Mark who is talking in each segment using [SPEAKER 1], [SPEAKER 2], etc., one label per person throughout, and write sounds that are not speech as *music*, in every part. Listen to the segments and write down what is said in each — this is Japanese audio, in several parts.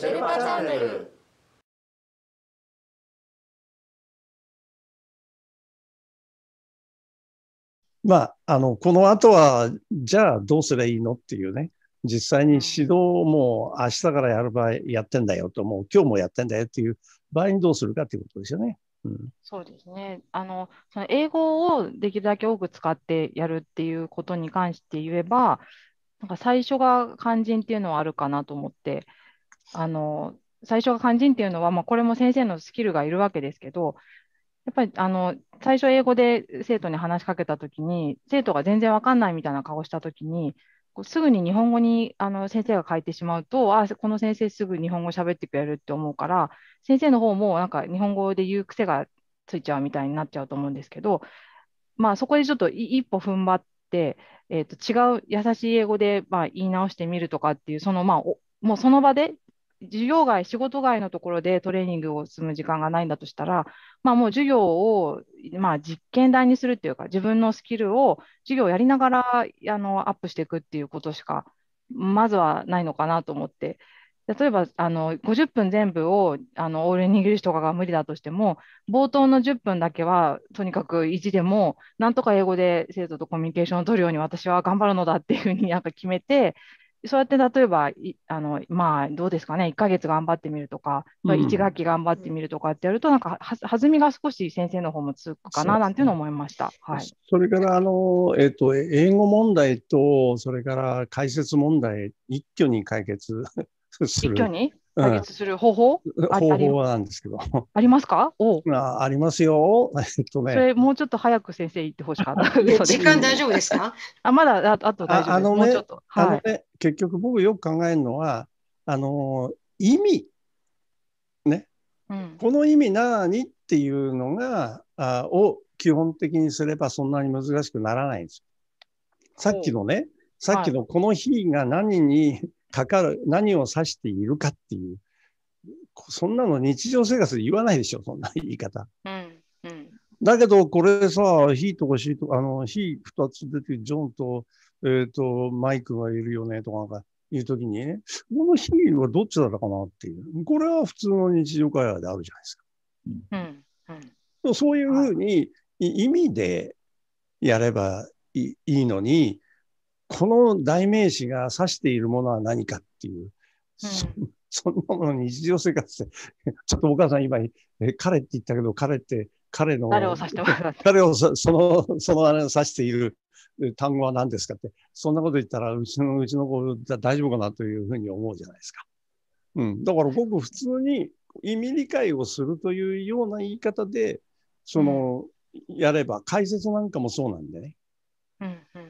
[SPEAKER 1] シェルパチャンネル。
[SPEAKER 2] まあ、あの、この後は、じゃあどうすればいいのっていうね、実際に指導も明日からやる場合、やってんだよと、もう今日もやってんだよっていう場合にどうするかっていうことですよね。うん、
[SPEAKER 3] そうですね。あの、その英語をできるだけ多く使ってやるっていうことに関して言えば、なんか最初が肝心っていうのはあるかなと思って、あの、最初が肝心っていうのは、まあ、これも先生のスキルがいるわけですけど、やっぱりあの最初英語で生徒に話しかけたときに、生徒が全然わかんないみたいな顔したときに、すぐに日本語にあの先生が書いてしまうと、あこの先生すぐ日本語喋ってくれるって思うから、先生の方もなんか日本語で言う癖がついちゃうみたいになっちゃうと思うんですけど、まあ、そこでちょっと一歩踏ん張って、えー、と違う易しい英語でまあ言い直してみるとかっていう、そのまあもうその場で授業外、仕事外のところでトレーニングを積む時間がないんだとしたら、まあ、もう授業を、まあ、実験台にするっていうか、自分のスキルを授業をやりながらあのアップしていくっていうことしか、まずはないのかなと思って、例えばあの50分全部をあの all English とかが無理だとしても、冒頭の10分だけはとにかく意地でも、なんとか英語で生徒とコミュニケーションを取るように私は頑張るのだっていうふうになんか決めて、そうやって例えば、あのまあ、どうですかね、1ヶ月頑張ってみるとか、うん、1学期頑張ってみるとかってやると、なんかは弾みが少し先生の方もつくかななんていうのを思いました。はい、
[SPEAKER 2] それからあの、えーと、英語問題と、それから解説問題、一挙に解決す
[SPEAKER 3] る。一挙に？解決する方法、
[SPEAKER 2] うん、方法なんですけど。*laughs*
[SPEAKER 3] ありますか？お
[SPEAKER 2] あありますよ。*laughs*
[SPEAKER 3] えっとね。それもうちょっと早く先生言ってほしかった。
[SPEAKER 4] 時間大丈夫ですか？*laughs*
[SPEAKER 3] あまだああと大丈夫です。あのね。
[SPEAKER 2] はい、あのね、結局僕よく考えるのは、あの意味、ね、うん、この意味何っていうのがあを基本的にすればそんなに難しくならないんですよ。さっきのね、さっきのこの日が何にかかる、何を指しているかっていう、そんなの日常生活で言わないでしょ、そんな言い方。うんうん、だけど、これさ、ヒーとかシーとか、あの、ヒー二つ出て、ジョンと、えっ、ー、と、マイクがいるよね、とかなんか言うときにね、このヒーはどっちだったかなっていう。これは普通の日常会話であるじゃないですか。うんうん、そういうふうに意味でやればいいのに、この代名詞が指しているものは何かっていう、うん、そそんなもの日常生活で、ちょっとお母さん今、え彼って言ったけど、彼って彼の、
[SPEAKER 3] 彼を指して
[SPEAKER 2] 彼をその、そのあれを指している単語は何ですかって、そんなこと言ったら、うちの、うちの子大丈夫かなというふうに思うじゃないですか。うん。だから僕普通に意味理解をするというような言い方で、その、うん、やれば、解説なんかもそうなんでね。うんうん、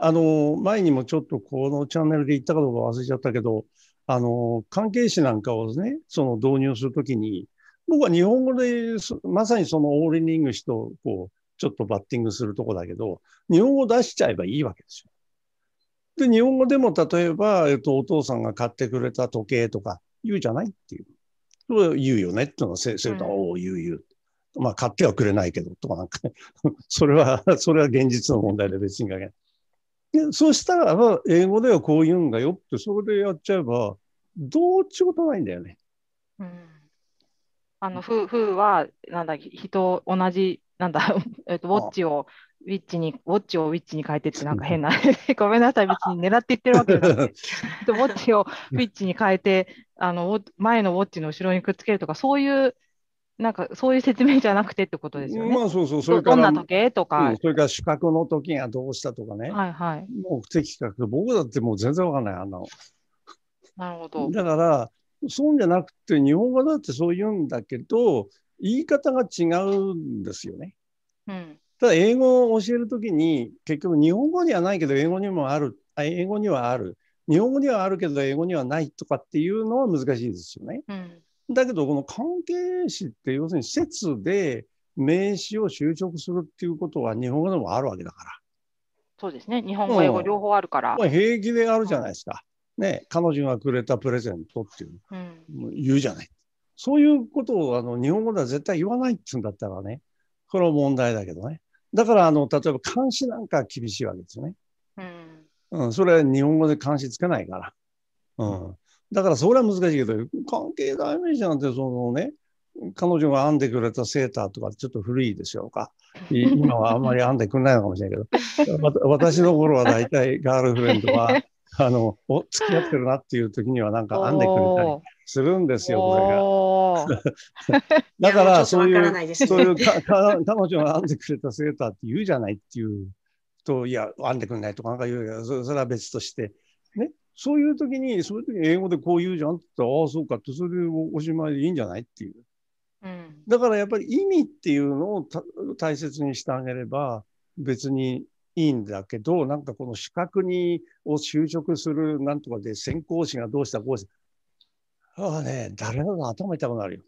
[SPEAKER 2] あの前にもちょっとこのチャンネルで言ったかどうか忘れちゃったけど、あの関係詞なんかをね、その導入するときに、僕は日本語でまさにそのオールイングシとこうちょっとバッティングするとこだけど、日本語出しちゃえばいいわけですよ。で、日本語でも例えば、えっと、お父さんが買ってくれた時計とか言うじゃないっていう。それ言うよねっていうのは生徒は、おお、言う言う。まあ、買ってはくれないけど、とかなんか、*laughs* それは、それは現実の問題で別にかけない。でそうしたら、英語ではこう言うんだよって、それでやっちゃえば、どうっちゅうことないんだよね。うん。
[SPEAKER 3] あの、ふ、ふは、なんだ、人、同じ、なんだ、*laughs* えっと、ウォッチを、ウィッチに、ウォッチをウィッチに変えてってなんか変な、*laughs* ごめんなさい、別に狙って言ってるわけじゃなくて、*laughs* ウォッチをウィッチに変えて、あの、前のウォッチの後ろにくっつけるとか、そういうなんかそういう説明じゃなくてってことですよね。
[SPEAKER 2] まあそうそう、
[SPEAKER 3] それからどんな時計とか、
[SPEAKER 2] うん、それから資格の時がどうしたとかね。
[SPEAKER 3] はいはい。
[SPEAKER 2] 目的確僕だってもう全然わかんない、あんなの。
[SPEAKER 3] なるほど。
[SPEAKER 2] だから、そうじゃなくて、日本語だってそう言うんだけど、言い方が違うんですよね。うん。ただ、英語を教えるときに、結局日本語にはないけど、英語にもある。英語にはある。日本語にはあるけど、英語にはないとかっていうのは難しいですよね。うんだけど、この関係詞って要するに説で名詞を習得するっていうことは日本語でもあるわけだから。
[SPEAKER 3] そうですね。日本語、英語両方あるから。
[SPEAKER 2] まあ、平気であるじゃないですか。ね、彼女がくれたプレゼントっていう、うん、言うじゃない。そういうことをあの日本語では絶対言わないって言うんだったらね、これは問題だけどね。だから、あの、例えば監視なんか厳しいわけですよね。うん。うん、それは日本語で監視つけないから。うん。だからそれは難しいけど、関係代名詞なんて、そのね、彼女が編んでくれたセーターとかちょっと古いでしょうか。*laughs* 今はあんまり編んでくれないのかもしれないけど、私の頃は大体ガールフレンドは、*laughs* あの、お付き合ってるなっていう時にはなんか編んでくれたりするんですよ、これが。*laughs* だから、そういう、そういうかか彼女が編んでくれたセーターって言うじゃないっていうと、いや、編んでくれないとかなんか言うけど、それは別として、ね、そういう時に、そういう時に英語でこう言うじゃんって言ったら、ああ、そうかって、それでおしまいでいいんじゃないっていう。うん、だからやっぱり意味っていうのを大切にしてあげれば別にいいんだけど、なんかこの資格にを就職するなんとかで専攻士がどうしたこうした。ああね、誰なの頭痛くなるよ。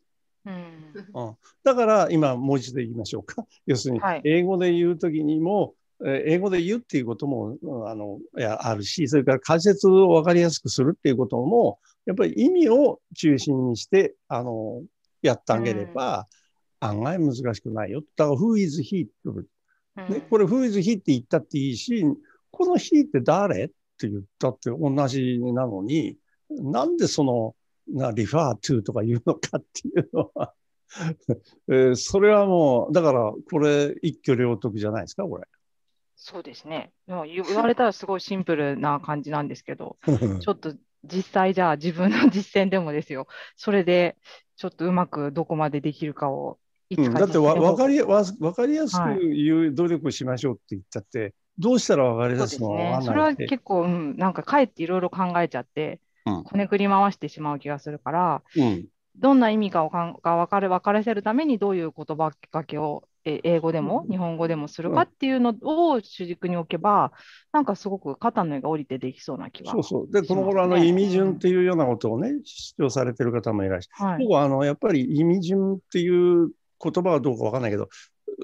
[SPEAKER 2] うん、うん、だから今もう一度言いましょうか。要するに英語で言う時にも、はい、英語で言うっていうこともあのあるし、それから解説を分かりやすくするっていうことも、やっぱり意味を中心にしてあのやってあげれば、案外難しくないよ。だから、Who is he? ね、これ、Who is he って言ったっていいし、この he って誰って言ったって同じなのに、なんでその、な、refer to とか言うのかっていうのは *laughs* えー、それはもう、だから、これ、一挙両得じゃないですか、これ。
[SPEAKER 3] そうですね。言われたらすごいシンプルな感じなんですけど、ちょっと実際じゃあ自分の *laughs* 実践でもですよ、それでちょっとうまくどこまでできるかを
[SPEAKER 2] いつか、うん、だってわ分か。りわ分かりやすく言う努力しましょうって言っちゃって、はい、どうしたら分かりやすくの
[SPEAKER 3] ね、それは結構、うん、なんかかえっていろいろ考えちゃって、うん、こねくり回してしまう気がするから、うん、どんな意味かをかが分かる分からせるためにどういう言葉かけを英語でも日本語でもするかっていうのを主軸に置けば、なんかすごく肩の上が降りてできそうな気は、
[SPEAKER 2] ね、そうそう。で、この頃、あの、意味順っていうようなことをね、主張されてる方もいらっしゃる。はい、僕は、あの、やっぱり意味順っていう言葉はどうかわかんないけど、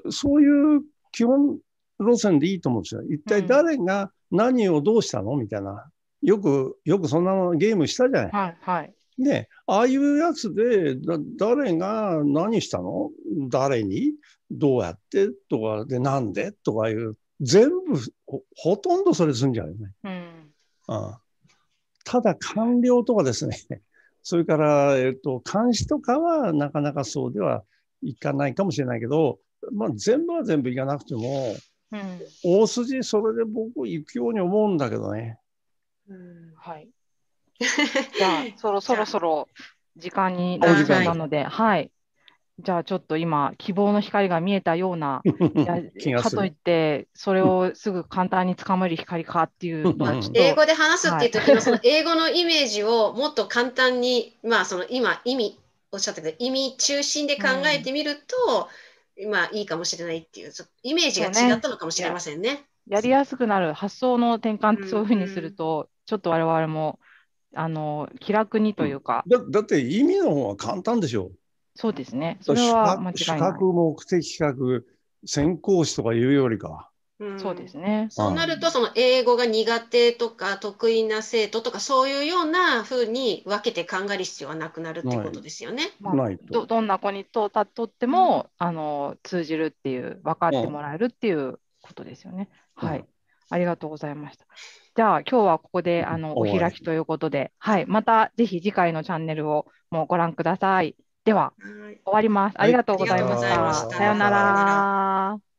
[SPEAKER 2] そういう基本路線でいいと思うんですよ。一体誰が何をどうしたの？みたいな。よく、よくそんなゲームしたじゃない。はい、はいね、ああいうやつでだ誰が何したの？誰に？どうやって？とかでなんで？とかいう全部ほとんどそれすんじゃうよね。うん、あただ官僚とかですね。*laughs* それから、えっと、監視とかはなかなかそうではいかないかもしれないけど、まあ、全部は全部いかなくても、うん、大筋それで僕行くように思うんだけどね。
[SPEAKER 3] うん、はい *laughs* じゃあ、そろそろそろ時間になりそうなので、はい。じゃあちょっと今、希望の光が見えたような、*laughs* かといって、それをすぐ簡単につかめる光かっていうのは
[SPEAKER 1] 英語で話すっていう時の、その英語のイメージをもっと簡単に、まあその今、意味、おっしゃったけど、意味中心で考えてみると、うん、まあいいかもしれないっていう、イメージが違ったのかもしれませんね。ね。
[SPEAKER 3] やりやすくなる発想の転換ってそういうふうにすると、うんうん、ちょっと我々もあの気楽にというか、
[SPEAKER 2] だだって意味の方は簡単でしょう。
[SPEAKER 3] そうですね。それは間違いない。資
[SPEAKER 2] 格、目的格、専攻士とかいうよりか。
[SPEAKER 3] そうですね。
[SPEAKER 1] そうなると、その英語が苦手とか得意な生徒とか、そういうようなふうに分けて考える必要はなくなるっていうことですよね。
[SPEAKER 3] まあ、どどんな子にとたとっても、うん、あの通じるっていう、分かってもらえるっていうことですよね。うん、はい。ありがとうございました。じゃあ今日はここであのお開きということで、はい、またぜひ次回のチャンネルをもうご覧ください。では、終わります。ありがとうございました。さようなら。